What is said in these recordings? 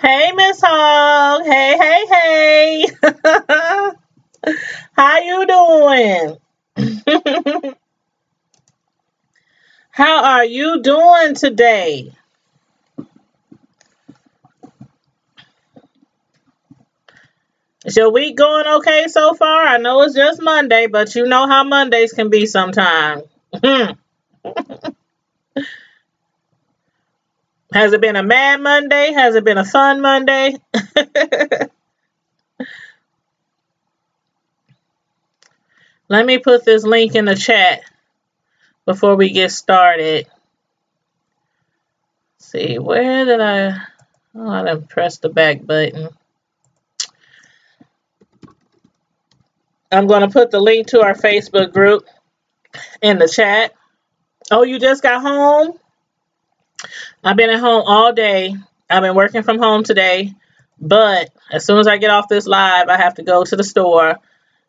Hey, Miss Hog. Hey, hey, hey. How you doing? How are you doing today? Is your week going okay so far? I know it's just Monday, but you know how Mondays can be sometimes. Has it been a mad Monday? Has it been a fun Monday? Let me put this link in the chat before we get started. Let's see, where did I... Oh, I didn't press the back button. I'm going to put the link to our Facebook group in the chat. Oh, you just got home? I've been at home all day. I've been working from home today. But as soon as I get off this live, I have to go to the store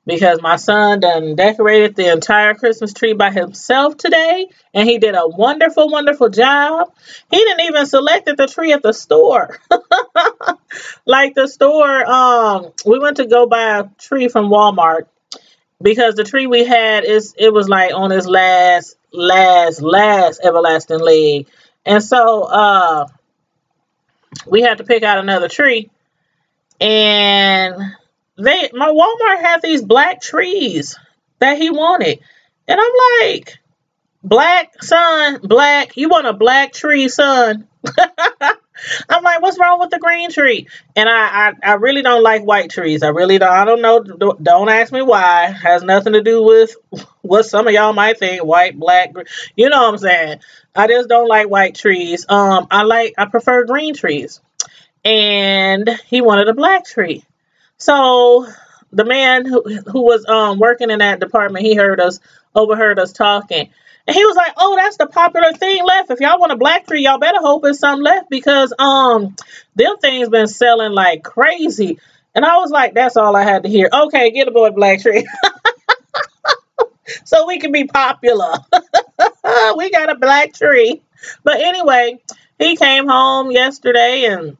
because my son done decorated the entire Christmas tree by himself today. And he did a wonderful, wonderful job. He didn't even select the tree at the store. like the store, um, we went to go buy a tree from Walmart because the tree we had is it was like on his last, last, last everlasting leg. And so uh we had to pick out another tree. And they my Walmart had these black trees that he wanted. And I'm like, black son, black, you want a black tree, son? I'm like, what's wrong with the green tree? And I, I, I really don't like white trees. I really don't. I don't know. Don't ask me why. Has nothing to do with what some of y'all might think. White, black, green. you know what I'm saying. I just don't like white trees. Um, I like, I prefer green trees. And he wanted a black tree. So the man who who was um working in that department, he heard us, overheard us talking. And he was like, "Oh, that's the popular thing left. If y'all want a black tree, y'all better hope it's some left because um, them things been selling like crazy." And I was like, "That's all I had to hear." Okay, get aboard black tree, so we can be popular. we got a black tree. But anyway, he came home yesterday and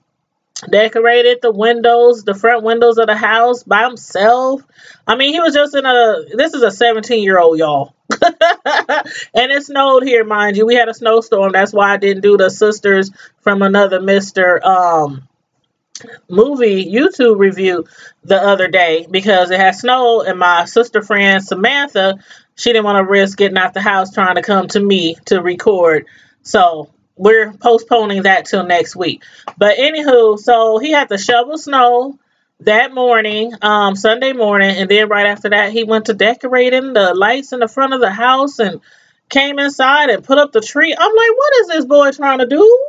decorated the windows, the front windows of the house by himself. I mean, he was just in a, this is a 17 year old, y'all. and it snowed here, mind you. We had a snowstorm. That's why I didn't do the sisters from another Mr. Um, movie YouTube review the other day because it had snowed and my sister friend Samantha, she didn't want to risk getting out the house trying to come to me to record. So we're postponing that till next week. But anywho, so he had to shovel snow that morning, um, Sunday morning, and then right after that, he went to decorating the lights in the front of the house and came inside and put up the tree. I'm like, what is this boy trying to do?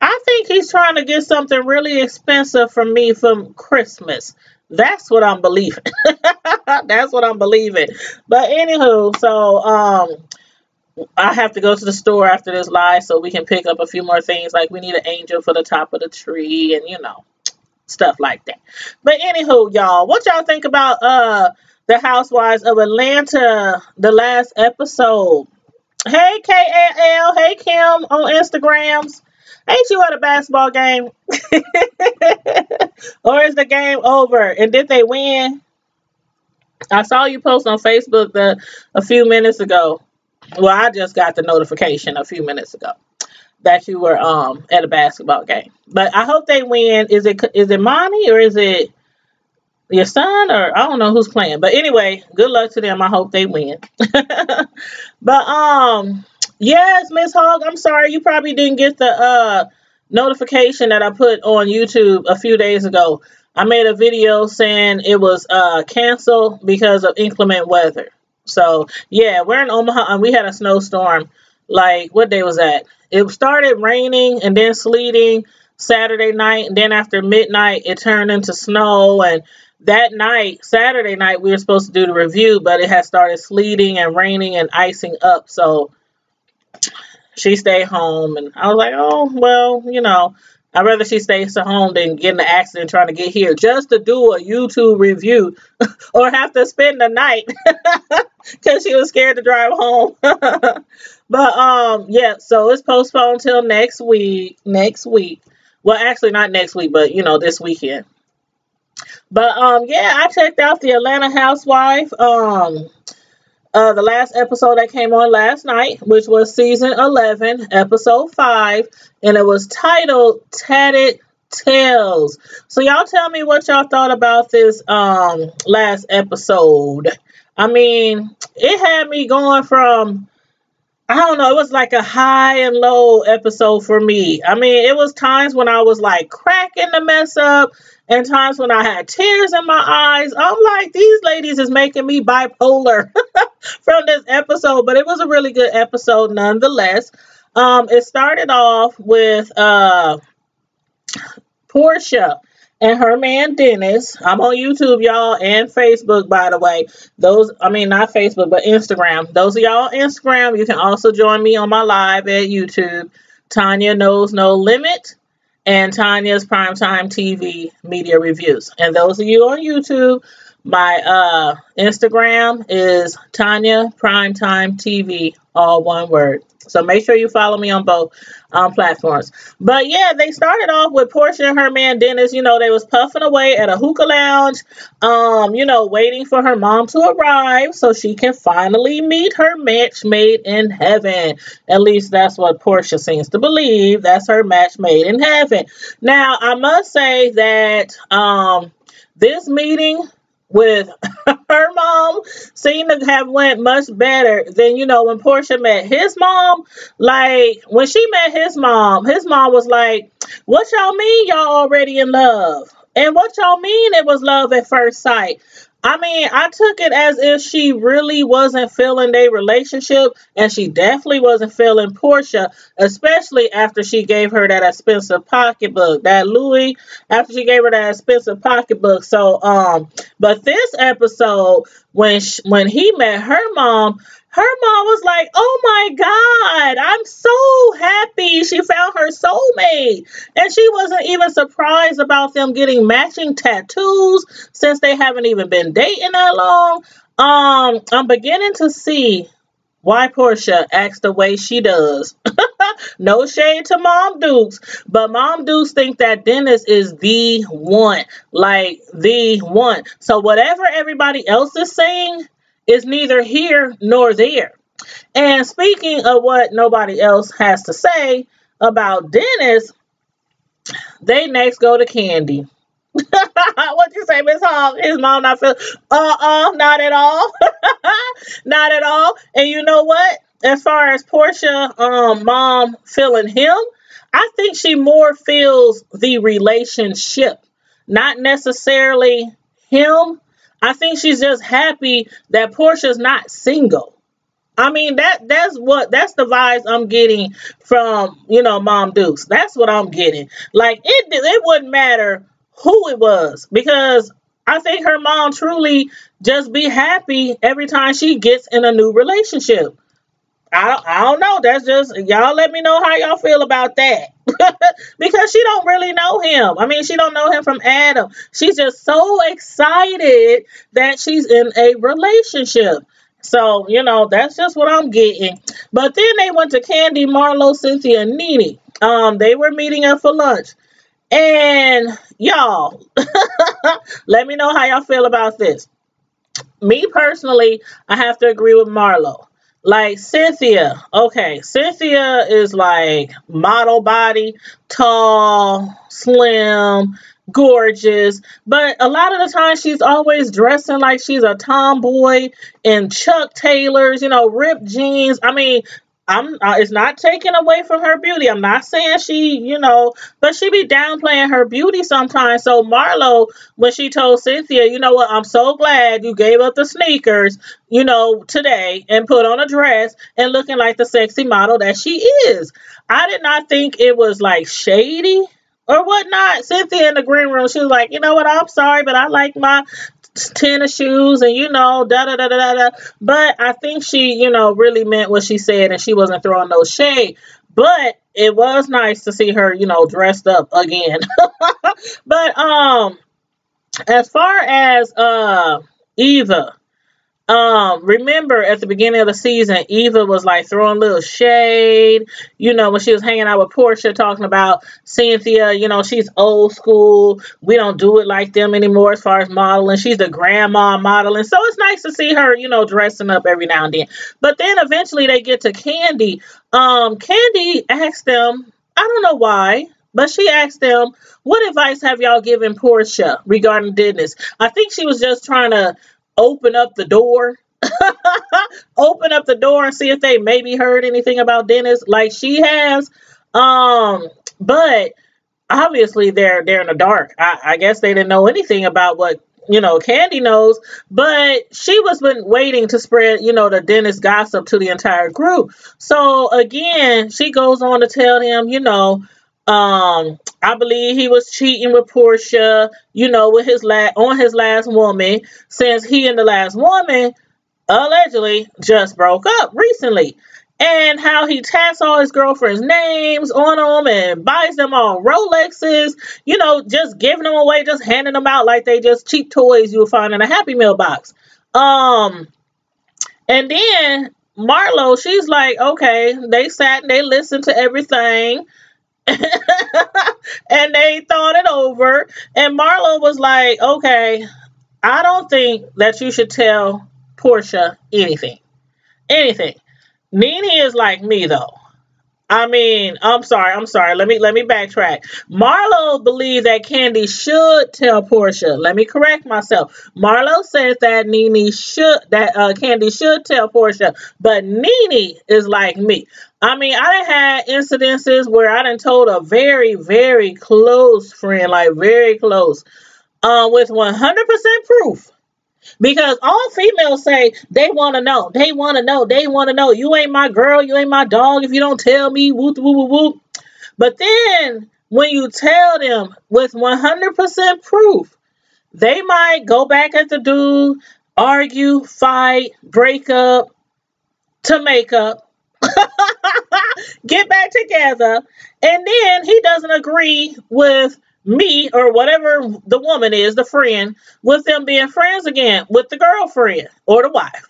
I think he's trying to get something really expensive from me from Christmas. That's what I'm believing. That's what I'm believing. But anywho, so um I have to go to the store after this live so we can pick up a few more things. Like we need an angel for the top of the tree and you know, stuff like that. But anywho, y'all, what y'all think about uh the Housewives of Atlanta, the last episode? Hey KL, hey Kim on Instagrams. Ain't you at a basketball game? or is the game over? And did they win? I saw you post on Facebook the a few minutes ago well, I just got the notification a few minutes ago that you were um at a basketball game. But I hope they win. Is it is it Monty or is it your son or I don't know who's playing. But anyway, good luck to them. I hope they win. but um yes, Miss Hog, I'm sorry you probably didn't get the uh notification that I put on YouTube a few days ago. I made a video saying it was uh canceled because of inclement weather. So yeah, we're in Omaha and we had a snowstorm. Like what day was that? It started raining and then sleeting Saturday night, and then after midnight it turned into snow. And that night, Saturday night, we were supposed to do the review, but it had started sleeting and raining and icing up. So she stayed home, and I was like, oh well, you know. I'd rather she stays at home than get in an accident trying to get here just to do a YouTube review or have to spend the night because she was scared to drive home. but um, yeah, so it's postponed till next week. Next week. Well, actually, not next week, but you know, this weekend. But um, yeah, I checked out the Atlanta Housewife. Um, uh, the last episode that came on last night, which was season 11, episode 5, and it was titled Tatted Tales. So y'all tell me what y'all thought about this um last episode. I mean, it had me going from I don't know, it was like a high and low episode for me. I mean, it was times when I was like cracking the mess up and times when I had tears in my eyes. I'm like, these ladies is making me bipolar from this episode, but it was a really good episode nonetheless. Um, it started off with uh Porsha and her man Dennis. I'm on YouTube, y'all, and Facebook, by the way. Those, I mean, not Facebook, but Instagram. Those of y'all on Instagram, you can also join me on my live at YouTube. Tanya knows no limit and Tanya's Primetime TV media reviews. And those of you on YouTube, my uh, Instagram is Tanya Primetime TV, all one word. So make sure you follow me on both um, platforms. But yeah, they started off with Porsha and her man Dennis. You know, they was puffing away at a hookah lounge, um, you know, waiting for her mom to arrive so she can finally meet her match made in heaven. At least that's what Porsha seems to believe. That's her match made in heaven. Now, I must say that um, this meeting with her mom seemed to have went much better than you know when Porsha met his mom. Like when she met his mom, his mom was like, "What y'all mean y'all already in love?" And what y'all mean it was love at first sight? I mean, I took it as if she really wasn't feeling their relationship, and she definitely wasn't feeling Porsha, especially after she gave her that expensive pocketbook, that Louis, after she gave her that expensive pocketbook. So, um, but this episode, when she, when he met her mom, her mom was like, Oh my God, I'm so happy she found her soulmate. And she wasn't even surprised about them getting matching tattoos since they haven't even been dating that long. Um, I'm beginning to see why Porsha acts the way she does. no shade to Mom Dukes, but Mom Dukes think that Dennis is the one, like the one. So whatever everybody else is saying, is neither here nor there. And speaking of what nobody else has to say about Dennis, they next go to Kandi. what you say, Miss Hall? His mom not feel uh-uh, not at all. not at all. And you know what? As far as Porsha um mom feeling him, I think she more feels the relationship, not necessarily him I think she's just happy that Porsha's not single. I mean that that's what that's the vibes I'm getting from you know Mom Dukes. That's what I'm getting. Like it it wouldn't matter who it was because I think her mom truly just be happy every time she gets in a new relationship. I I don't know. That's just y'all. Let me know how y'all feel about that because she don't really know him. I mean, she don't know him from Adam. She's just so excited that she's in a relationship. So you know that's just what I'm getting. But then they went to Kandi, Marlo, Cynthia, and Nene. Um, they were meeting up for lunch. And y'all, let me know how y'all feel about this. Me personally, I have to agree with Marlo. Like Cynthia, okay, Cynthia is like model body, tall, slim, gorgeous, but a lot of the time she's always dressing like she's a tomboy in Chuck Taylors, you know, ripped jeans. I mean, I'm uh, it's not taken away from her beauty. I'm not saying she, you know, but she be downplaying her beauty sometimes. So Marlo, when she told Cynthia, you know what, I'm so glad you gave up the sneakers, you know, today and put on a dress and looking like the sexy model that she is. I did not think it was like shady or whatnot. Cynthia in the green room, she was like, you know what, I'm sorry, but I like my tennis shoes and you know da da da da da but i think she you know really meant what she said and she wasn't throwing no shade. But it was nice to see her you know dressed up again. But um as far as uh eva um, remember at the beginning of the season, Eva was like throwing little shade, you know, when she was hanging out with Porsha talking about Cynthia, you know, she's old school. We don't do it like them anymore as far as modeling. She's the grandma modeling. So it's nice to see her, you know, dressing up every now and then. But then eventually they get to Kandi. Um, Kandi asked them, I don't know why, but she asked them, What advice have y'all given Porsha regarding Dennis? I think she was just trying to open up the door. open up the door and see if they maybe heard anything about Dennis like she has. Um, but obviously they're they're in the dark. I, I guess they didn't know anything about what you know Kandi knows, but she was been waiting to spread you know the Dennis gossip to the entire group. So again, she goes on to tell him, you know, um, I believe he was cheating with Porsha, you know, with his last on his last woman, since he and the last woman allegedly just broke up recently. And how he tats all his girlfriends' names on them and buys them all Rolexes, you know, just giving them away, just handing them out like they just cheap toys you would find in a Happy Meal box. Um, and then Marlo, she's like, okay, they sat and they listened to everything. and they thought it over. And Marlo was like, okay, I don't think that you should tell Porsha anything. Anything. NeNe is like me though. I mean, I'm sorry, I'm sorry. Let me let me backtrack. Marlo believed that Kandi should tell Porsha. Let me correct myself. Marlo said that NeNe should that uh, Kandi should tell Porsha, but NeNe is like me. I mean, I done had incidences where I done told a very, very close friend, like very close, uh, with 100% proof because all females say they want to know. They want to know. They want to know. You ain't my girl. You ain't my dog if you don't tell me. Whoop, whoop, whoop, whoop. But then when you tell them with 100% proof, they might go back at the dude, argue, fight, break up, to make up, get back together, and then he doesn't agree with me or whatever the woman is, the friend, with them being friends again with the girlfriend or the wife.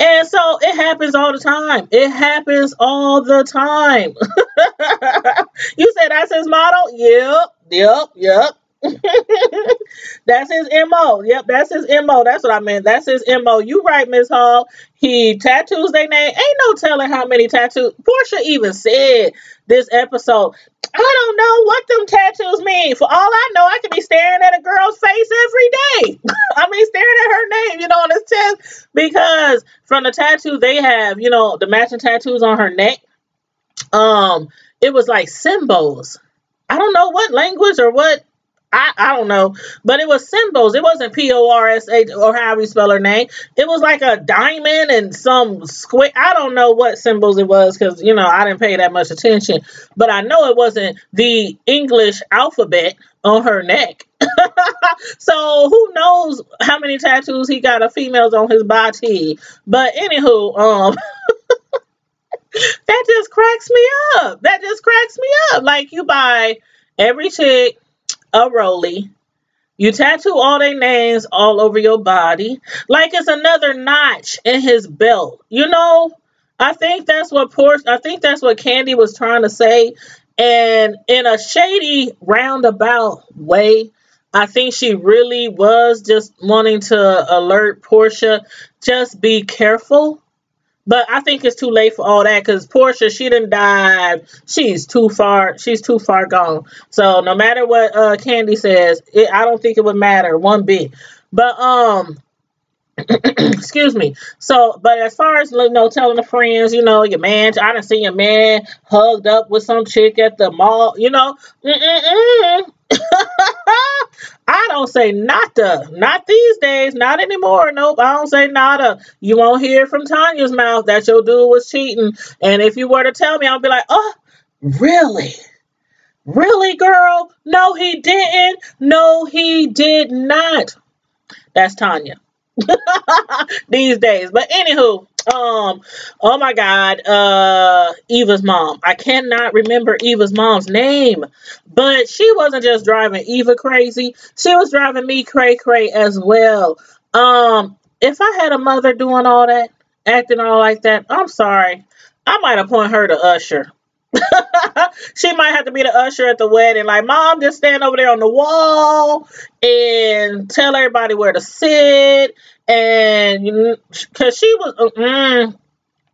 And so it happens all the time. It happens all the time. you said that's his model? Yep, yep, yep. that's his MO. Yep, that's his MO. That's what I meant. That's his MO. You right, Miss Hall. He tattoos their name. Ain't no telling how many tattoos. Porsha even said this episode. I don't know what them tattoos mean. For all I know, I could be staring at a girl's face every day. I mean, staring at her name, you know, on his chest. Because from the tattoo they have, you know, the matching tattoos on her neck, um, it was like symbols. I don't know what language or what I, I don't know, but it was symbols. It wasn't P O R S H or how we spell her name. It was like a diamond and some square. I don't know what symbols it was because you know I didn't pay that much attention, but I know it wasn't the English alphabet on her neck. so who knows how many tattoos he got of females on his body? But anywho, um. that just cracks me up. That just cracks me up. Like you buy every chick a rollie. You tattoo all their names all over your body, like it's another notch in his belt. You know, I think that's what Porsha. I think that's what Kandi was trying to say, and in a shady roundabout way, I think she really was just wanting to alert Porsha Just be careful but I think it's too late for all that because Porsha, she didn't die. She's too far. She's too far gone. So no matter what uh, Kandi says, it, I don't think it would matter one bit. But um, excuse me. So, but as far as you know, telling the friends, you know, your man, I didn't see your man hugged up with some chick at the mall. You know, mm-mm-mm. I don't say nada. Not these days. Not anymore. Nope. I don't say nada. You won't hear from Tanya's mouth that your dude was cheating. And if you were to tell me, I'll be like, oh, really? Really, girl? No, he didn't. No, he did not. That's Tanya. these days. But anywho, um, oh my god, uh Eva's mom. I cannot remember Eva's mom's name, but she wasn't just driving Eva crazy, she was driving me cray cray as well. Um, if I had a mother doing all that, acting all like that, I'm sorry. I might appoint her to usher. she might have to be the usher at the wedding. Like, mom, just stand over there on the wall and tell everybody where to sit. And because she was, uh, mm,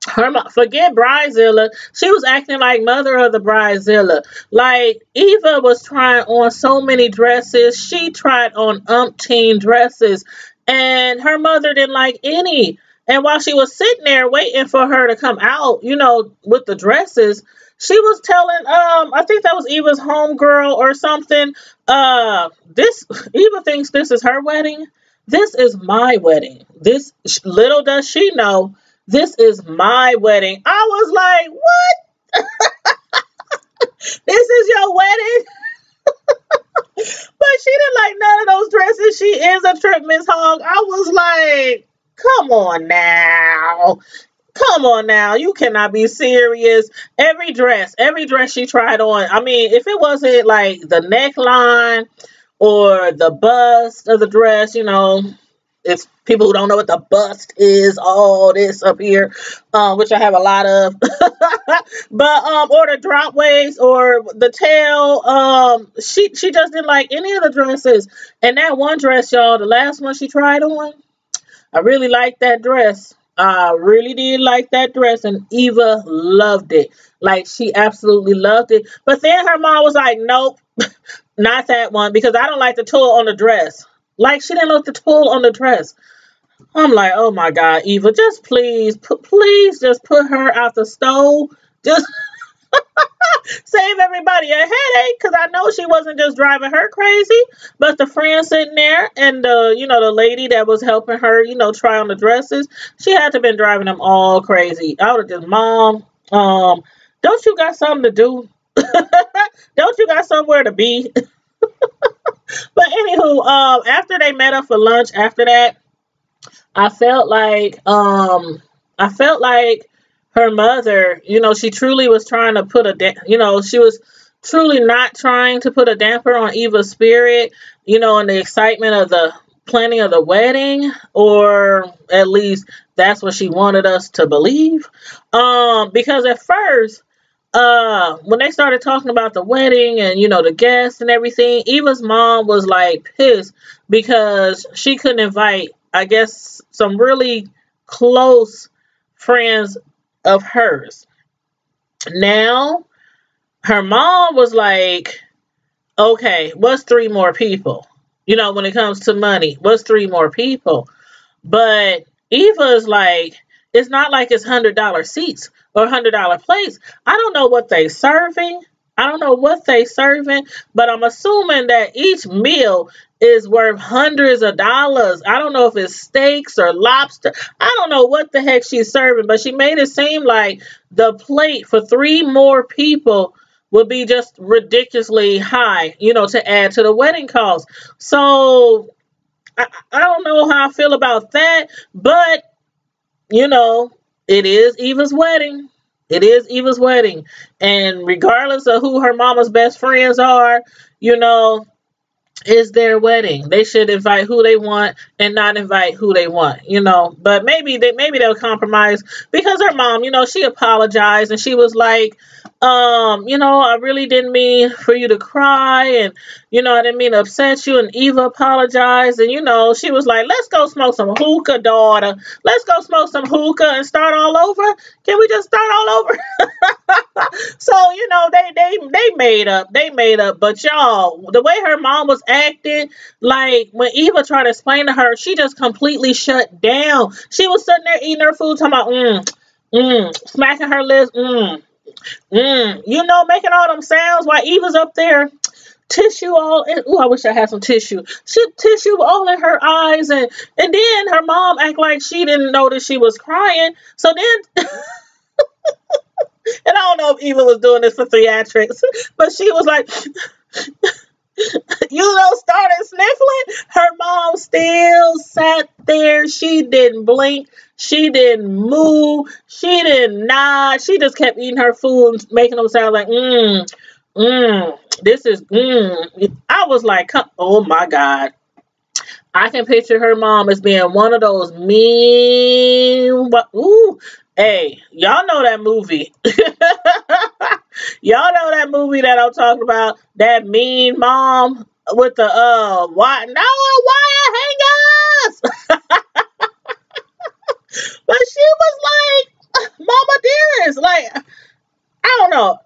her forget Bridezilla. She was acting like mother of the Bridezilla. Like Eva was trying on so many dresses. She tried on umpteen dresses, and her mother didn't like any. And while she was sitting there waiting for her to come out, you know, with the dresses, she was telling um I think that was Eva's homegirl or something. Uh this Eva thinks this is her wedding. This is my wedding. This little does she know, this is my wedding. I was like, "What? this is your wedding?" but she didn't like none of those dresses. She is a trip Miss Hogg. I was like, "Come on now." Come on now, you cannot be serious. Every dress, every dress she tried on. I mean, if it wasn't like the neckline or the bust of the dress, you know, if people who don't know what the bust is, all this up here, um, which I have a lot of, but um, or the drop waist or the tail, um, she she just didn't like any of the dresses. And that one dress, y'all, the last one she tried on, I really liked that dress. I really did like that dress, and Eva loved it. Like she absolutely loved it. But then her mom was like, "Nope, not that one because I don't like the tulle on the dress." Like she didn't like the tulle on the dress. I'm like, "Oh my God, Eva, just please, please, just put her out the stove. Just." Save everybody a headache because I know she wasn't just driving her crazy, but the friend sitting there and the you know the lady that was helping her you know try on the dresses, she had to been driving them all crazy. I would have just mom, um, don't you got something to do? Don't you got somewhere to be? but anywho, um, after they met up for lunch, after that, I felt like um, I felt like her mother, you know, she truly was trying to put a, you know, she was truly not trying to put a damper on Eva's spirit, you know, and the excitement of the planning of the wedding, or at least that's what she wanted us to believe. Um, because at first, uh, when they started talking about the wedding and you know the guests and everything, Eva's mom was like pissed because she couldn't invite, I guess, some really close friends of hers. Now, her mom was like, okay, what's three more people? You know, when it comes to money, what's three more people? But eva's like, it's not like it's hundred dollar seats or hundred dollar plates. I don't know what they serving. I don't know what they serving, but I'm assuming that each meal is worth hundreds of dollars. I don't know if it's steaks or lobster. I don't know what the heck she's serving, but she made it seem like the plate for three more people would be just ridiculously high, you know, to add to the wedding cost. So I, I don't know how I feel about that, but you know, it is Eva's wedding. It is Eva's wedding. And regardless of who her mama's best friends are, you know, is their wedding. They should invite who they want and not invite who they want, you know. But maybe they maybe they'll compromise because her mom, you know, she apologized and she was like, um, you know, I really didn't mean for you to cry and you know, I didn't mean to upset you and Eva apologized and you know, she was like, Let's go smoke some hookah, daughter. Let's go smoke some hookah and start all over. Can we just start all over? so, you know, they they they made up. They made up. But y'all, the way her mom was acting, like when Eva tried to explain to her, she just completely shut down. She was sitting there eating her food, talking about mm, mm, smacking her lips, mm, Mm, you know, making all them sounds while Eva's up there. Tissue all in. Oh, I wish I had some tissue. She tissue all in her eyes, and and then her mom act like she didn't notice she was crying. So then, and I don't know if Eva was doing this for theatrics, but she was like. you know, started sniffling. Her mom still sat there. She didn't blink. She didn't move. She didn't nod. She just kept eating her food, making them sound like, mmm, mmm, this is, mmm. I was like, oh my God. I can picture her mom as being one of those mean. Ooh, hey, y'all know that movie. y'all know that movie that I'm talking about. That mean mom with the uh, why? No, why hang us? but she was like, Mama Dearest, like I don't know.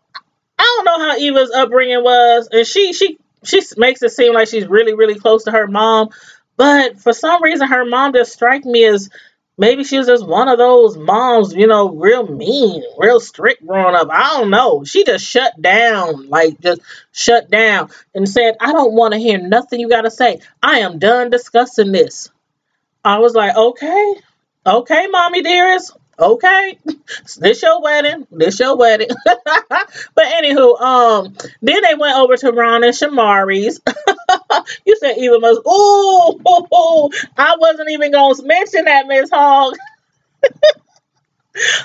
I don't know how Eva's upbringing was, and she she she makes it seem like she's really really close to her mom, but for some reason her mom just strike me as maybe she was just one of those moms, you know, real mean, real strict growing up. I don't know. She just shut down, like just shut down and said, "I don't want to hear nothing you got to say. I am done discussing this." I was like, "Okay, okay, mommy dearest." okay, this your wedding, this your wedding. but anywho, um, then they went over to Ron and Shamari's. you said Eva was, ooh, I wasn't even gonna mention that, Miss Hogg.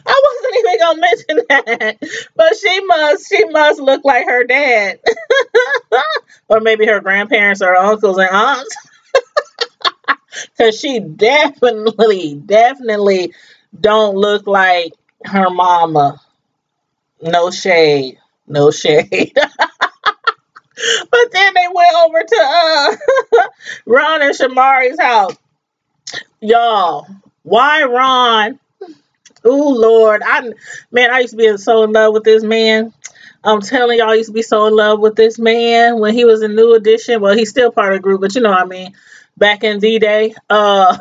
I wasn't even gonna mention that, but she must, she must look like her dad, or maybe her grandparents or uncles and aunts, because she definitely, definitely don't look like her mama. No shade. No shade. But then they went over to uh Ron and Shamari's house. Y'all, why Ron? Oh Lord, I man, I used to be so in love with this man. I'm telling y'all, I used to be so in love with this man when he was in New Edition. Well, he's still part of the group, but you know what I mean. Back in D Day. Uh,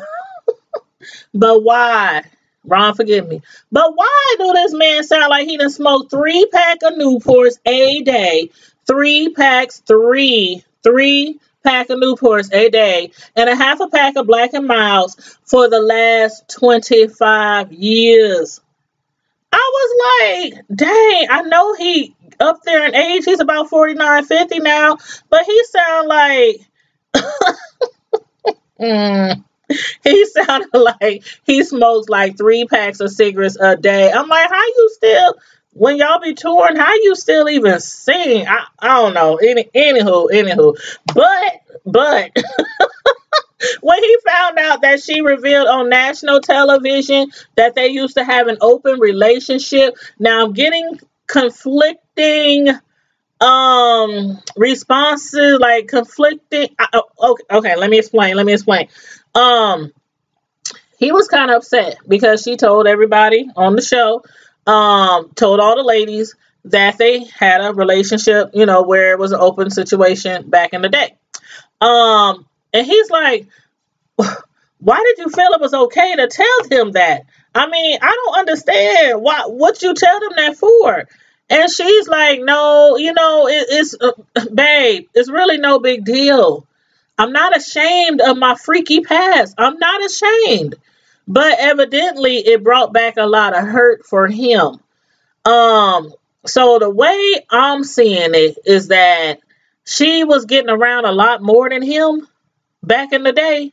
but why? Ron, forgive me. But why do this man sound like he done smoked three pack of Newports a day? Three packs, three, three pack of Newports a day, and a half a pack of Black and Milds for the last 25 years. I was like, dang, I know he up there in age. He's about 49, 50 now, but he sound like... mm he sounded like he smokes like three packs of cigarettes a day. I'm like, how you still when y'all be touring, how you still even sing? I, I don't know. Any anywho, anywho. But but when he found out that she revealed on national television that they used to have an open relationship, now I'm getting conflicting um responses like conflicting uh, okay okay let me explain let me explain um, he was kind of upset because she told everybody on the show, um, told all the ladies that they had a relationship, you know, where it was an open situation back in the day. Um, and he's like, why did you feel it was okay to tell him that? I mean, I don't understand why what you tell them that for. And she's like, no, you know, it, it's uh, babe, it's really no big deal. I'm not ashamed of my freaky past. I'm not ashamed. But evidently it brought back a lot of hurt for him. Um so the way I'm seeing it is that she was getting around a lot more than him back in the day.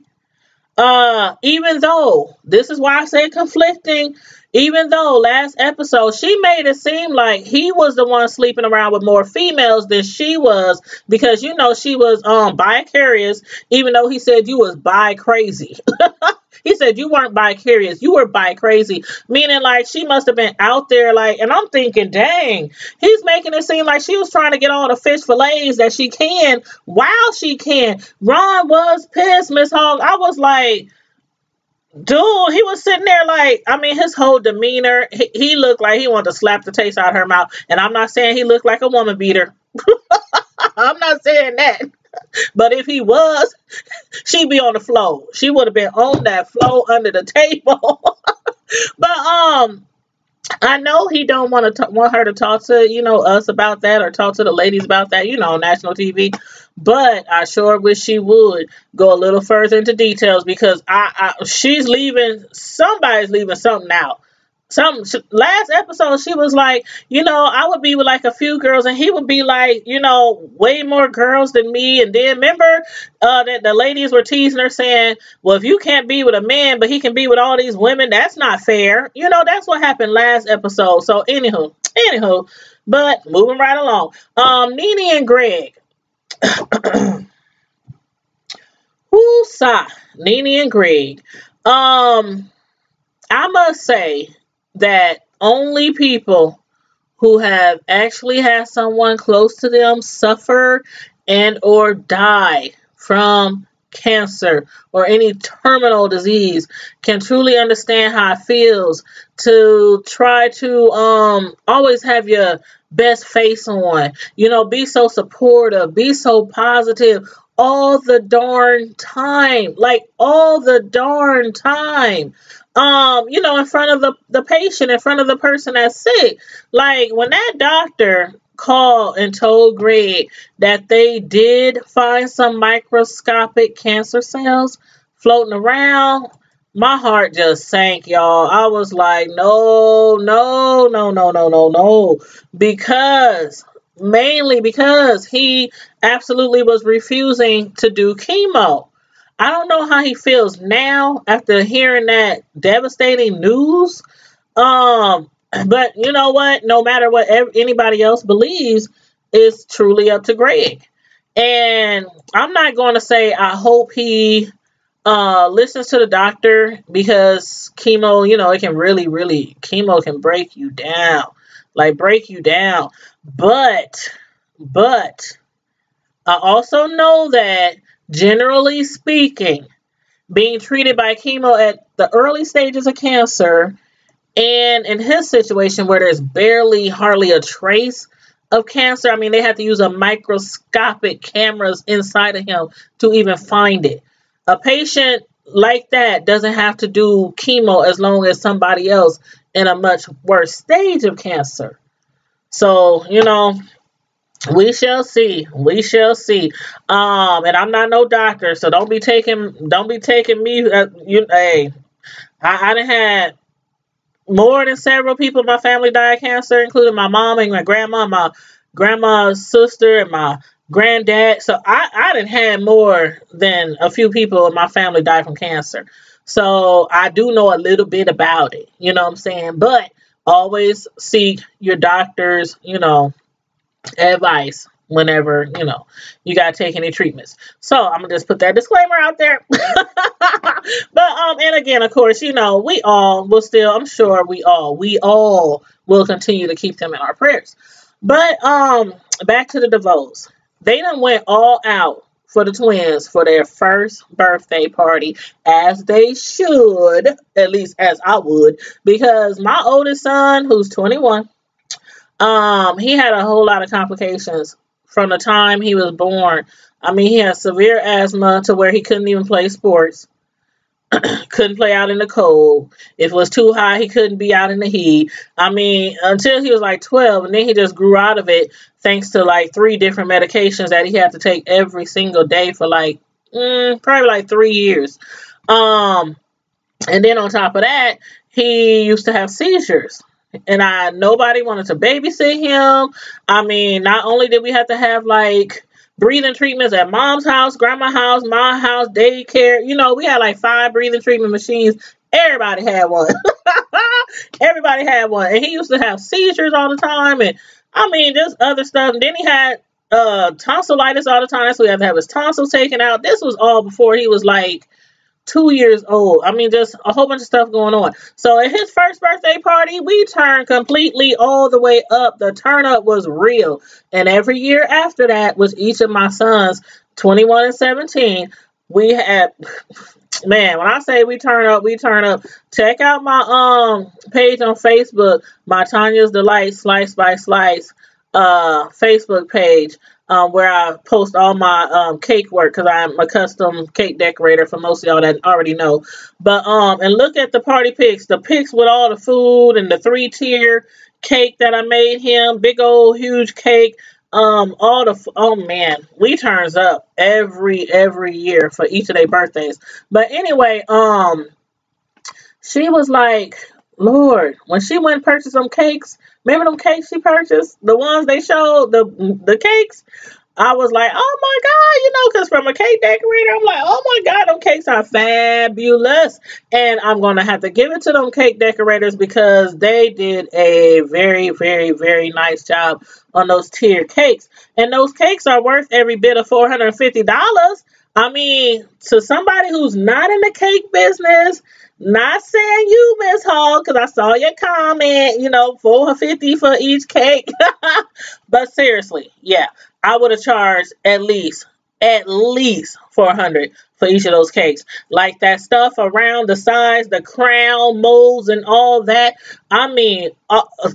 Uh even though this is why I say conflicting even though last episode she made it seem like he was the one sleeping around with more females than she was because you know she was um bi-curious even though he said you was bi crazy he said you weren't bi curious you were bi crazy meaning like she must have been out there like and i'm thinking dang he's making it seem like she was trying to get all the fish fillets that she can while she can ron was pissed miss hogg i was like Dude, he was sitting there like, I mean, his whole demeanor, he, he, looked like he wanted to slap the taste out of her mouth. And I'm not saying he looked like a woman beater. I'm not saying that. But if he was, she'd be on the floor. She would have been on that floor under the table. but um, I know he don't want to want her to talk to you know us about that or talk to the ladies about that, you know, on national TV. But I sure wish she would go a little further into details because I, I she's leaving somebody's leaving something out. Some last episode she was like, you know, I would be with like a few girls and he would be like, you know, way more girls than me. And then remember uh, that the ladies were teasing her saying, well, if you can't be with a man, but he can be with all these women, that's not fair. You know, that's what happened last episode. So anywho, anywho, but moving right along. Um, Nene and Greg. Woosa, Nene and Greg. Um, I must say that only people who have actually had someone close to them suffer and or die from cancer or any terminal disease can truly understand how it feels to try to um always have your best face on. You know be so supportive be so positive all the darn time like all the darn time um, you know, in front of the, the patient, in front of the person that's sick. Like when that doctor called and told Greg that they did find some microscopic cancer cells floating around, my heart just sank, y'all. I was like, no, no, no, no, no, no, no. Because mainly because he absolutely was refusing to do chemo. I don't know how he feels now after hearing that devastating news. Um, but you know what? No matter what anybody else believes, it's truly up to Greg. And I'm not going to say I hope he uh, listens to the doctor because chemo, you know, it can really, really, chemo can break you down, like break you down. But, but, I also know that Generally speaking, being treated by chemo at the early stages of cancer, and in his situation where there's barely, hardly a trace of cancer, I mean, they had to use a microscopic cameras inside of him to even find it. A patient like that doesn't have to do chemo as long as somebody else in a much worse stage of cancer. So, you know, we shall see. We shall see. Um, and I'm not no doctor, so don't be taking don't be taking me. Uh, you, hey, I, I done had more than several people in my family die of cancer, including my mom and my grandma, my grandma's sister, and my granddad. So I I didn't had more than a few people in my family die from cancer. So I do know a little bit about it. You know what I'm saying? But always seek your doctors. You know advice whenever you know you gotta take any treatments. So i'm gonna just put that disclaimer out there. But um and again of course you know we all will still i'm sure we all we all will continue to keep them in our prayers. But um back to the DeVoes. they done went all out for the twins for their first birthday party as they should at least as i would because my oldest son who's 21 um, he had a whole lot of complications from the time he was born. I mean, he had severe asthma to where he couldn't even play sports. couldn't play out in the cold. If it was too hot, he couldn't be out in the heat. I mean, until he was like 12, and then he just grew out of it thanks to like three different medications that he had to take every single day for like mm, probably like three years. Um, and then on top of that, he used to have seizures and I nobody wanted to babysit him. I mean, not only did we have to have like breathing treatments at mom's house, grandma's house, my house, daycare. You know, we had like five breathing treatment machines. Everybody had one. Everybody had one. And he used to have seizures all the time and I mean just other stuff. And then he had uh tonsillitis all the time, so he had to have his tonsils taken out. This was all before he was like two years old. I mean, just a whole bunch of stuff going on. So at his first birthday party, we turned completely all the way up. The turn up was real. And every year after that, with each of my sons, 21 and 17, we had man, when I say we turn up, we turn up. Check out my um page on Facebook, my Tanya's Delight Slice by Slice uh Facebook page um, where I post all my um, cake work because I'm a custom cake decorator for most of y'all that already know. But um, and look at the party pics, the pics with all the food and the three tier cake that I made him, big old huge cake. Um, all the oh man, we turns up every every year for each of their birthdays. But anyway, um, she was like, Lord, when she went and purchased some cakes, remember them cakes she purchased? The ones they showed, the the cakes? I was like, oh my God, you know, because from a cake decorator, I'm like, oh my God, them cakes are fabulous. And I'm going to have to give it to them cake decorators because they did a very, very, very nice job on those tier cakes. And those cakes are worth every bit of $450. I mean, to somebody who's not in the cake business, not saying you, Miss Hall, because I saw your comment, you know, 450 for each cake. but seriously, yeah, I would have charged at least, at least 400 for each of those cakes. Like that stuff around the sides, the crown molds and all that. I mean, uh, uh,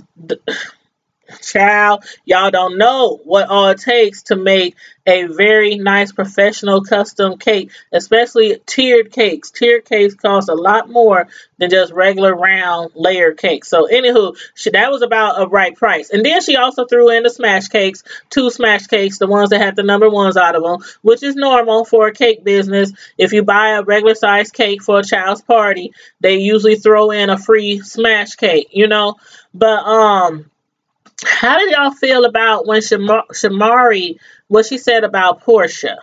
Child, y'all don't know what all it takes to make a very nice professional custom cake, especially tiered cakes. Tiered cakes cost a lot more than just regular round layer cakes. So, anywho, she, that was about a right price. And then she also threw in the smash cakes, two smash cakes, the ones that have the number ones out of them, which is normal for a cake business. If you buy a regular size cake for a child's party, they usually throw in a free smash cake, you know. But um how did y'all feel about when Shamari, what she said about Porsha?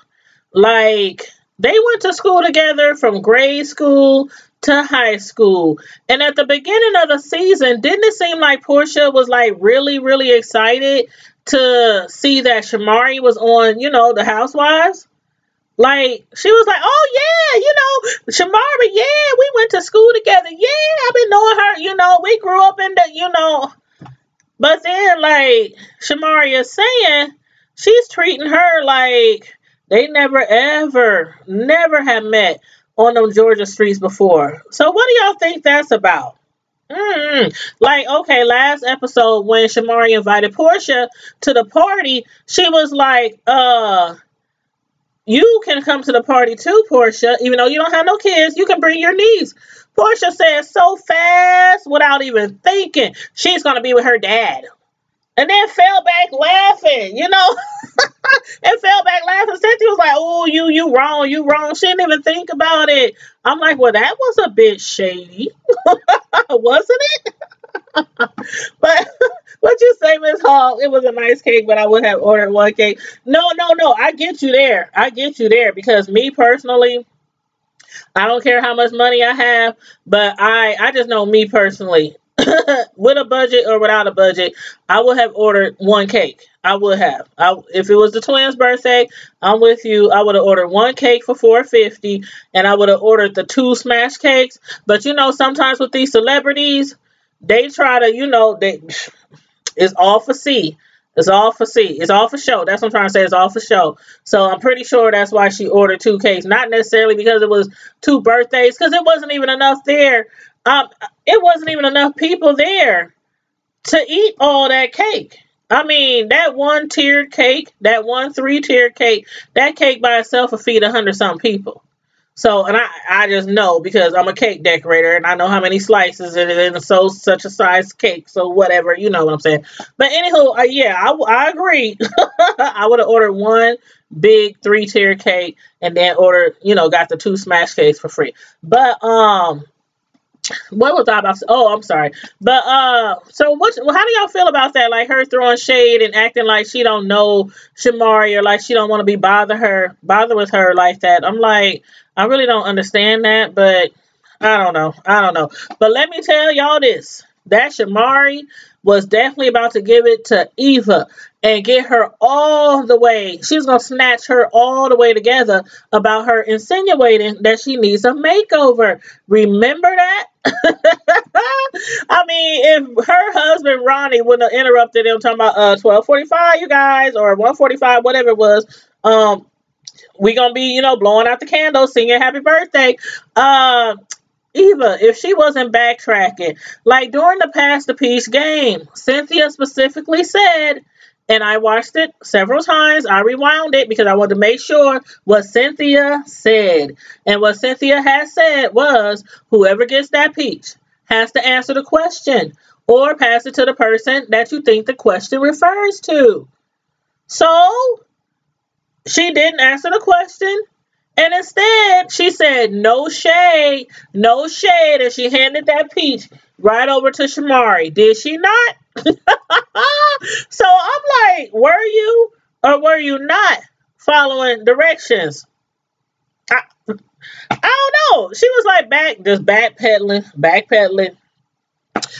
Like, they went to school together from grade school to high school. And at the beginning of the season, didn't it seem like Porsha was like really, really excited to see that Shamari was on, you know, the Housewives? Like, she was like, oh, yeah, you know, Shamari, yeah, we went to school together. Yeah, I've been knowing her, you know, we grew up in the, you know, but then, like Shamaria saying, she's treating her like they never, ever, never have met on them Georgia streets before. So, what do y'all think that's about? Mm-hmm. Like, okay, last episode when Shamari invited Porsha to the party, she was like, uh, you can come to the party too, Porsha. even though you don't have no kids, you can bring your niece. Porsha said so fast without even thinking she's going to be with her dad. And then fell back laughing, you know, and fell back laughing. Cynthia was like, "Oh, you, you wrong, you wrong." She didn't even think about it. I'm like, "Well, that was a bit shady, wasn't it?" but what you say, Miss Hall? It was a nice cake, but I would have ordered one cake. No, no, no. I get you there. I get you there because me personally, I don't care how much money I have, but I I just know me personally. with a budget or without a budget, I would have ordered one cake. I would have. I, if it was the twins' birthday, I'm with you. I would have ordered one cake for 450 and I would have ordered the two smash cakes. But you know, sometimes with these celebrities, they try to, you know, they it's all for C. It's all for C. It's all for show. That's what I'm trying to say. It's all for show. So I'm pretty sure that's why she ordered two cakes. Not necessarily because it was two birthdays, because it wasn't even enough there. Um, it wasn't even enough people there to eat all that cake. I mean, that one tiered cake, that one three tiered cake, that cake by itself will feed a hundred some people. So, and I, I just know because I'm a cake decorator and I know how many slices it is in so such a size cake. So whatever, you know what I'm saying. But anywho, uh, yeah, I, I agree. I would have ordered one big three tier cake and then ordered, you know, got the two smash cakes for free. But um, what was I about? Oh, I'm sorry. But uh so what Well, how do y'all feel about that? Like her throwing shade and acting like she don't know Shamari or like she don't want to be bother her bother with her like that. I'm like, I really don't understand that, but I don't know. I don't know. But let me tell y'all this. That Shamari was definitely about to give it to Eva and get her all the way. She's going to snatch her all the way together about her insinuating that she needs a makeover. Remember that? I mean, if her husband Ronnie wouldn't have interrupted him talking about uh 1245, you guys, or 145, whatever it was, um, we gonna be, you know, blowing out the candles, singing happy birthday. Uh, Eva, if she wasn't backtracking, like during the Pass the Peace game, Cynthia specifically said, and I watched it several times. I rewound it because I wanted to make sure what Cynthia said. And what Cynthia has said was whoever gets that peach has to answer the question or pass it to the person that you think the question refers to. So, she didn't answer the question. And instead, she said, no shade, no shade. And she handed that peach right over to Shamari. Did she not? so I'm like, were you or were you not following directions? I, I don't know. She was like back, just backpedaling, backpedaling.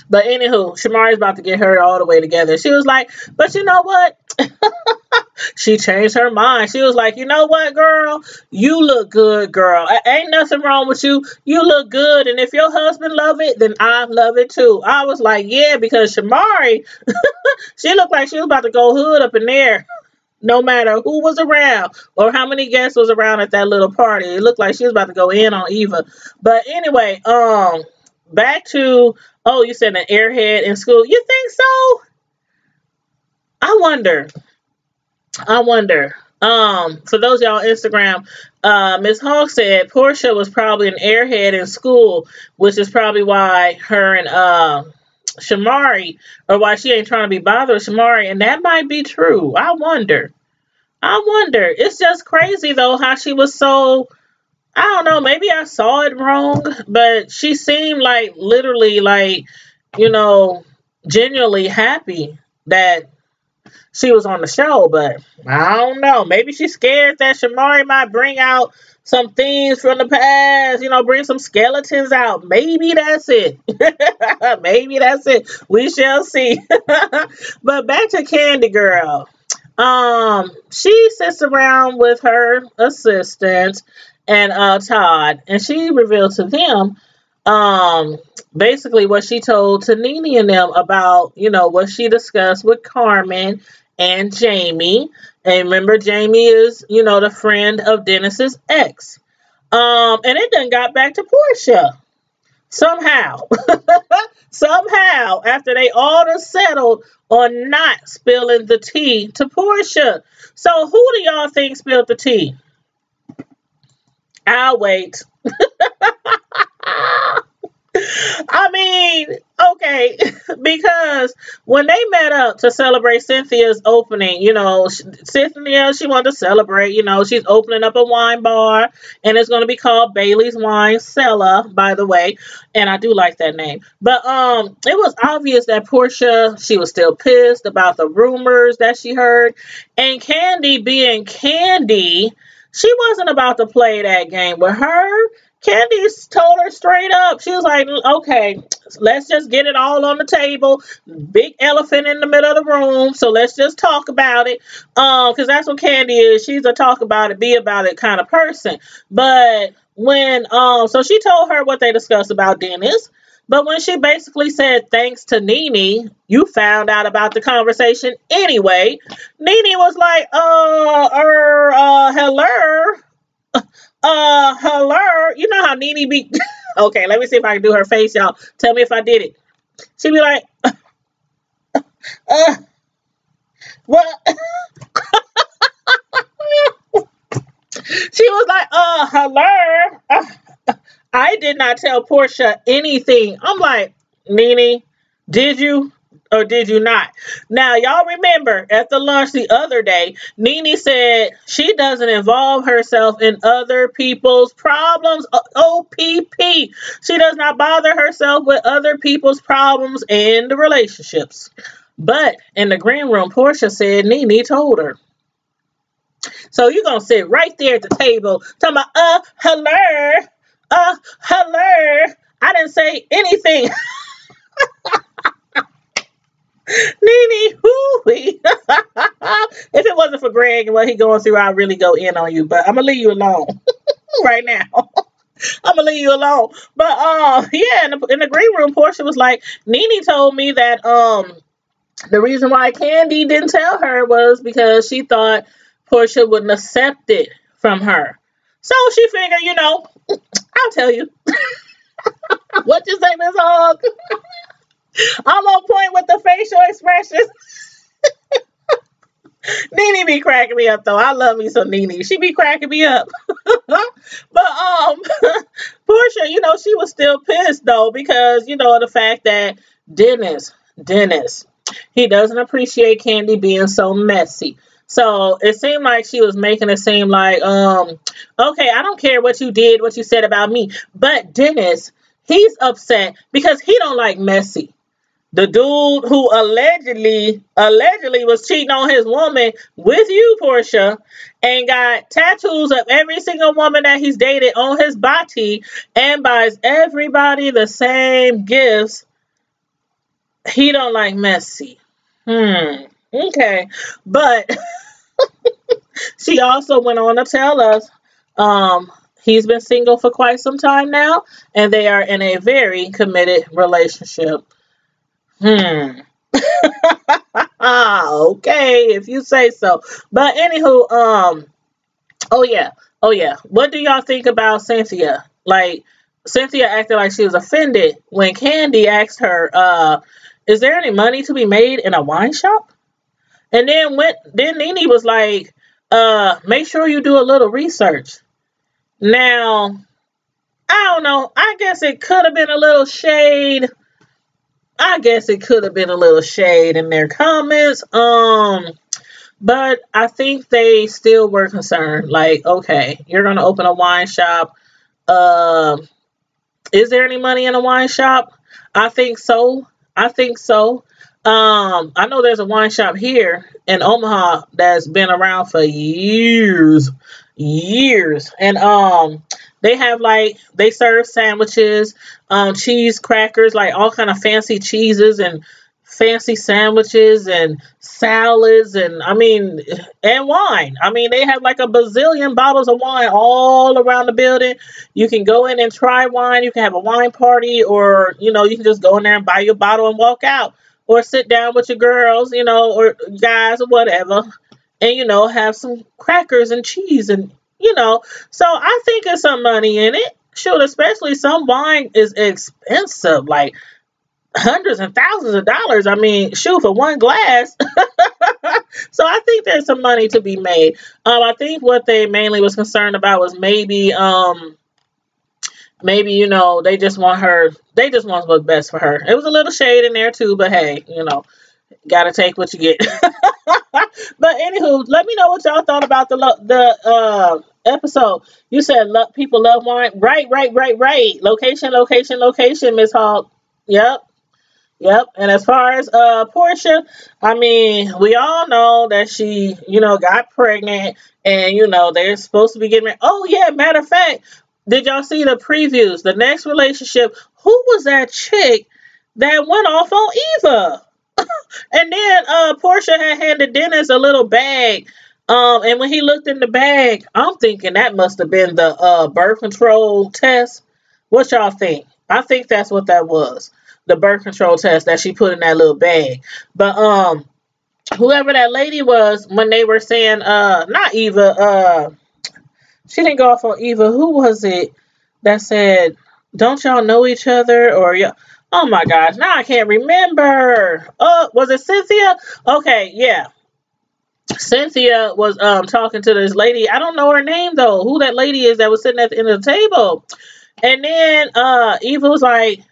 But anywho, Shamari's about to get her all the way together. She was like, but you know what? she changed her mind. She was like, you know what, girl? You look good, girl. Ain't nothing wrong with you. You look good. And if your husband love it, then I love it too. I was like, yeah, because Shamari, she looked like she was about to go hood up in there. No matter who was around or how many guests was around at that little party. It looked like she was about to go in on Eva. But anyway, um, back to oh, you said an airhead in school. You think so? I wonder. I wonder. Um, for those y'all Instagram, uh, Miss Hawk said Porsha was probably an airhead in school, which is probably why her and uh, Shamari, or why she ain't trying to be bothered with Shamari, and that might be true. I wonder. I wonder. It's just crazy though how she was so. I don't know. Maybe I saw it wrong, but she seemed like literally like, you know, genuinely happy that she was on the show, but I don't know. Maybe she's scared that Shamari might bring out some things from the past, you know, bring some skeletons out. Maybe that's it. Maybe that's it. We shall see. but back to Kandi Girl. Um, she sits around with her assistant and uh Todd, and she revealed to them um basically what she told to Nene and them about, you know, what she discussed with Carmen and Jamie. And remember, Jamie is, you know, the friend of Dennis's ex. Um, and it then got back to Porsha. Somehow. Somehow, after they all done settled on not spilling the tea to Porsha. So who do y'all think spilled the tea? I'll wait. I mean, okay, because when they met up to celebrate Cynthia's opening, you know, Cynthia, she wanted to celebrate, you know, she's opening up a wine bar and it's going to be called Bailey's Wine Cellar, by the way. And I do like that name. But um, it was obvious that Porsha, she was still pissed about the rumors that she heard. And Kandi being Kandi, she wasn't about to play that game with her Kandi told her straight up. She was like, okay, let's just get it all on the table. Big elephant in the middle of the room. So let's just talk about it. Um, because that's what Kandi is. She's a talk about it, be about it kind of person. But when um, so she told her what they discussed about Dennis. But when she basically said thanks to Nene, you found out about the conversation anyway. Nene was like, uh, er, uh, hello uh, hello. You know how Nene be. okay, let me see if I can do her face, y'all. Tell me if I did it. She be like, uh, what? she was like, uh, hello. I did not tell Porsha anything. I'm like, Nene, did you? Or did you not? Now, y'all remember at the lunch the other day, Nene said she doesn't involve herself in other people's problems. OPP. She does not bother herself with other people's problems and the relationships. But in the green room, Porsha said Nene told her. So you're going to sit right there at the table talking about, uh, hello, uh, hello. I didn't say anything. Nene, hooey. if it for Greg and what he going through, I'd really go in on you. But I'm gonna leave you alone right now. I'm gonna leave you alone. But uh, yeah, in the, in the green room, Porsha was like, Nene told me that um, the reason why Kandi didn't tell her was because she thought Porsha wouldn't accept it from her. So she figured, you know, I'll tell you. what you say, Miss Hawk? I'm on point with the facial expressions. Nene be cracking me up though. I love me some Nene. She be cracking me up. but um Porsha, you know, she was still pissed though because, you know, the fact that Dennis, Dennis, he doesn't appreciate Kandi being so messy. So it seemed like she was making it seem like, um, okay, I don't care what you did, what you said about me, but Dennis, he's upset because he don't like messy the dude who allegedly allegedly was cheating on his woman with you, Porsha, and got tattoos of every single woman that he's dated on his body and buys everybody the same gifts. He don't like messy. Hmm. Okay. But she also went on to tell us um, he's been single for quite some time now, and they are in a very committed relationship. Hmm. okay, if you say so. But anywho, um, oh yeah, oh yeah. What do y'all think about Cynthia? Like, Cynthia acted like she was offended when Kandi asked her, uh, is there any money to be made in a wine shop? And then went then Nene was like, uh, make sure you do a little research. Now, I don't know. I guess it could have been a little shade. I guess it could have been a little shade in their comments. Um, but I think they still were concerned. Like, okay, you're gonna open a wine shop. Uh, is there any money in a wine shop? I think so. I think so. Um, I know there's a wine shop here in Omaha that's been around for years, years, and um, they have like they serve sandwiches, um, cheese crackers, like all kind of fancy cheeses and fancy sandwiches and salads and I mean and wine. I mean they have like a bazillion bottles of wine all around the building. You can go in and try wine. You can have a wine party or you know you can just go in there and buy your bottle and walk out or sit down with your girls, you know, or guys or whatever and you know have some crackers and cheese and you know. So I think there's some money in it. Shoot, especially some wine is expensive. Like hundreds and thousands of dollars. I mean, shoot, for one glass. so I think there's some money to be made. Um, I think what they mainly was concerned about was maybe, um, maybe you know they just want her. They just want what's best for her. It was a little shade in there too, but hey, you know, gotta take what you get. but anywho, let me know what y'all thought about the the uh episode. You said lo- people love wine. Right, right, right, right. Location, location, location, Miss Hawk. Yep. Yep. And as far as uh Porsha, I mean, we all know that she, you know, got pregnant and you know they're supposed to be getting married. Oh yeah, matter of fact, did y'all see the previews? The next relationship, who was that chick that went off on Eva? And then uh Porsha had handed Dennis a little bag. Um, and when he looked in the bag, I'm thinking that must have been the uh birth control test. What y'all think? I think that's what that was the birth control test that she put in that little bag. But um whoever that lady was when they were saying uh not Eva, uh she didn't go off on Eva. Who was it that said, Don't y'all know each other? Or yeah. Oh my gosh, now I can't remember. Oh, was it Cynthia? Okay, yeah. Cynthia was um talking to this lady. I don't know her name though. Who that lady is that was sitting at the end of the table. And then uh Eva was like,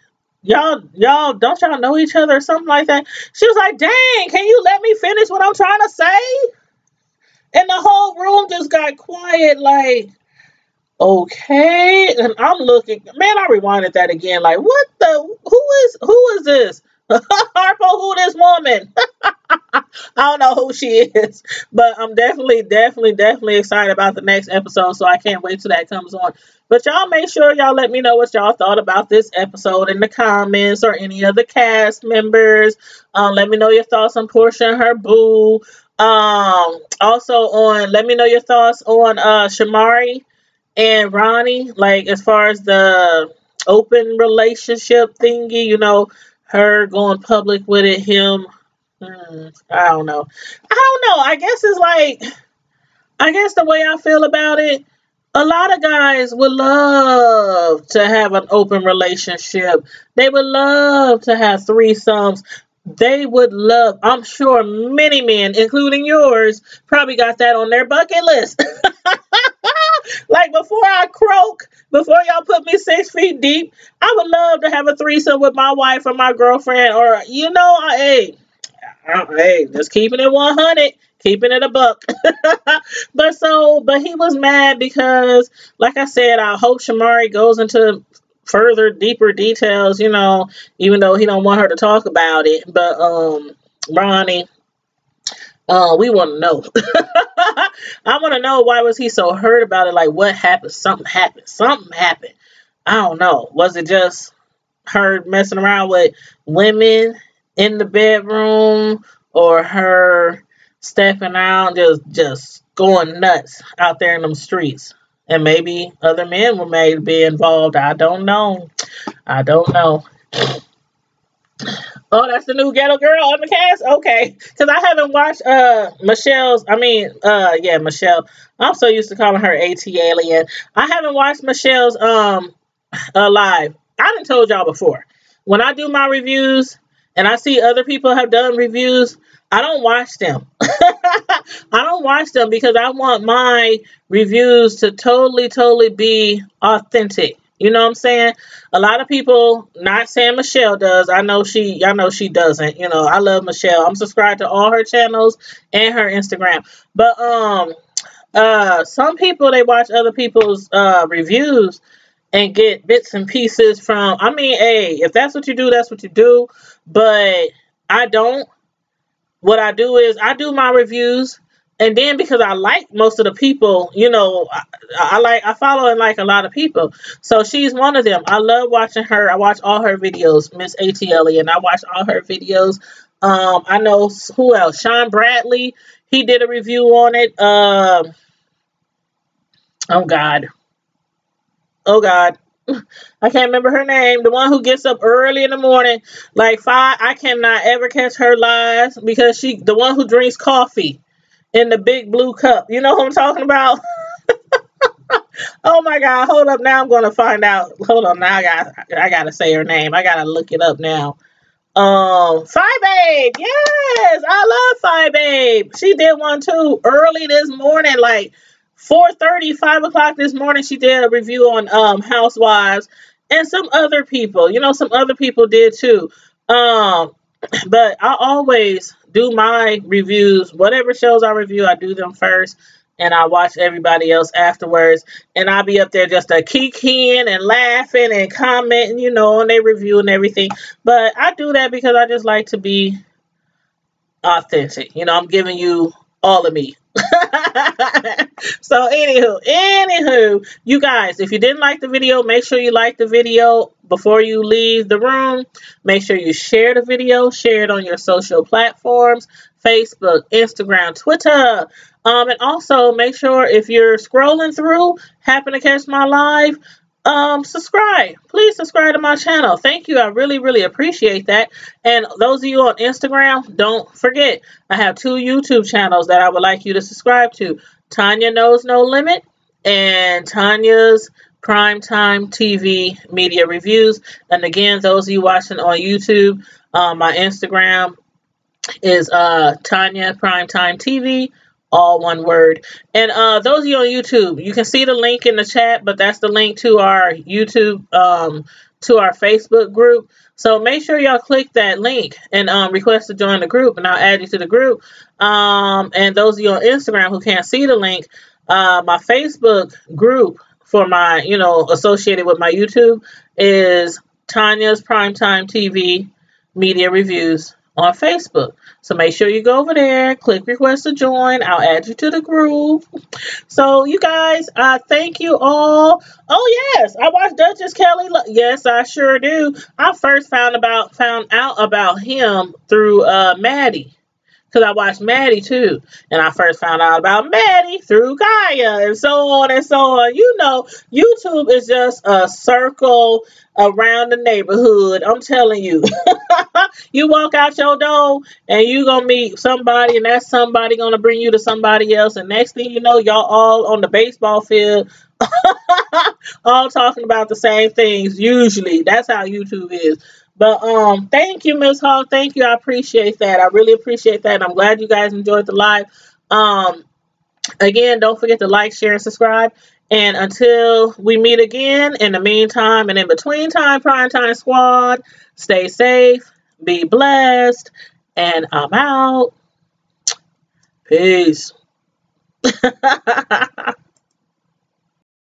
y'all y'all don't y'all know each other or something like that she was like dang can you let me finish what i'm trying to say and the whole room just got quiet like okay and i'm looking man i rewinded that again like what who is who is this harpo who this woman I don't know who she is, but I'm definitely, definitely, definitely excited about the next episode. So I can't wait till that comes on. But y'all make sure y'all let me know what y'all thought about this episode in the comments or any of the cast members. Um, let me know your thoughts on Porsha and her boo. Um, also on let me know your thoughts on uh Shamari and Ronnie, like as far as the open relationship thingy, you know, her going public with it, him Hmm, I don't know. I don't know. I guess it's like, I guess the way I feel about it, a lot of guys would love to have an open relationship. They would love to have threesomes. They would love, I'm sure many men, including yours, probably got that on their bucket list. like before I croak, before y'all put me six feet deep, I would love to have a threesome with my wife or my girlfriend, or you know, I, hey, hey, just keeping it 100, keeping it a buck. but so, but he was mad because, like I said, I hope Shamari goes into further, deeper details. You know, even though he don't want her to talk about it. But um, Ronnie, uh, we want to know. I want to know why was he so hurt about it? Like, what happened? Something happened. Something happened. I don't know. Was it just her messing around with women in the bedroom or her stepping out, just just going nuts out there in them streets. And maybe other men were may be involved. I don't know. I don't know. Oh, that's the new ghetto girl on the cast? Okay. Because I haven't watched uh Michelle's, I mean, uh yeah, Michelle. I'm so used to calling her AT Alien. I haven't watched Michelle's um uh, live. I didn't told y'all before. When I do my reviews and I see other people have done reviews, I don't watch them. I don't watch them because I want my reviews to totally, totally be authentic. You know what I'm saying? A lot of people, not saying Michelle does. I know she, I know she doesn't. You know, I love Michelle. I'm subscribed to all her channels and her Instagram. But um, uh, some people they watch other people's uh reviews and get bits and pieces from. I mean, hey, if that's what you do, that's what you do. But I don't. What I do is I do my reviews and then because I like most of the people, you know, I, I, like I follow and like a lot of people. So she's one of them. I love watching her. I watch all her videos, Miss ATL, and I watch all her videos. Um, I know who else? Sean Bradley. He did a review on it. Um, oh God. Oh God. I can't remember her name. The one who gets up early in the morning, like five. I cannot ever catch her live because she, the one who drinks coffee in the big blue cup. You know who I'm talking about? oh my god, hold up now I'm gonna find out. Hold on now I got I gotta say her name. I gotta look it up now. Um Fi Babe, yes, I love Fi Babe. She did one too early this morning, like 4:30, 5 o'clock this morning. She did a review on um Housewives and some other people. You know, some other people did too. Um, but I always do my reviews, whatever shows I review, I do them first and I watch everybody else afterwards. And I'll be up there just a kicking and laughing and commenting, you know, on their review and everything. But I do that because I just like to be authentic. You know, I'm giving you all of me. so anywho, anywho, you guys, if you didn't like the video, make sure you like the video before you leave the room. Make sure you share the video, share it on your social platforms, Facebook, Instagram, Twitter. Um, and also make sure if you're scrolling through, happen to catch my live, um, subscribe. Please subscribe to my channel. Thank you. I really, really appreciate that. And those of you on Instagram, don't forget, I have two YouTube channels that I would like you to subscribe to. Tanya Knows No Limit and Tanya's Primetime TV Media Reviews. And again, those of you watching on YouTube, um, my Instagram is uh, Tanya Primetime TV all one word. And uh, those of you on YouTube, you can see the link in the chat, but that's the link to our YouTube, um, to our Facebook group. So make sure y'all click that link and um, request to join the group, and I'll add you to the group. Um, and those of you on Instagram who can't see the link, uh, my Facebook group for my, you know, associated with my YouTube is Tanya's Primetime TV Media Reviews on Facebook. So make sure you go over there, click request to join. I'll add you to the group. So you guys, uh, thank you all. Oh yes, I watched Duchess Kelly. Yes, I sure do. I first found about found out about him through uh Maddie because I watched Maddie too. And I first found out about Maddie through Gaia and so on and so on. You know, YouTube is just a circle around the neighborhood. I'm telling you. you walk out your door and you going to meet somebody and that somebody going to bring you to somebody else. And next thing you know, y'all all on the baseball field all talking about the same things usually. That's how YouTube is. But um, thank you, Miss Hall. Thank you. I appreciate that. I really appreciate that. I'm glad you guys enjoyed the live. Um, again, don't forget to like, share, and subscribe. And until we meet again, in the meantime and in between time, Prime Time Squad, stay safe, be blessed, and I'm out. Peace.